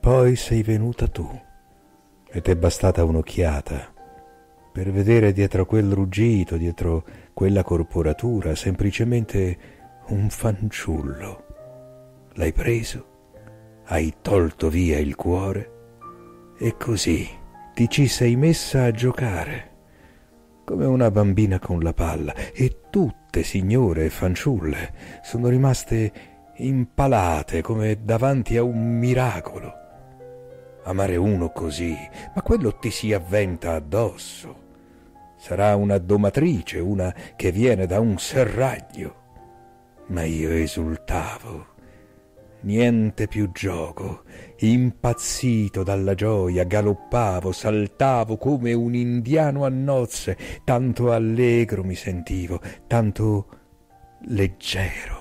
poi sei venuta tu e t'è bastata un'occhiata per vedere dietro quel ruggito, dietro quella corporatura, semplicemente un fanciullo. L'hai preso, hai tolto via il cuore e così ti ci sei messa a giocare, come una bambina con la palla, e tutte, signore e fanciulle, sono rimaste impalate come davanti a un miracolo. Amare uno così, ma quello ti si avventa addosso. Sarà una domatrice, una che viene da un serraglio. Ma io esultavo. Niente più gioco. Impazzito dalla gioia, galoppavo, saltavo come un indiano a nozze, tanto allegro mi sentivo, tanto leggero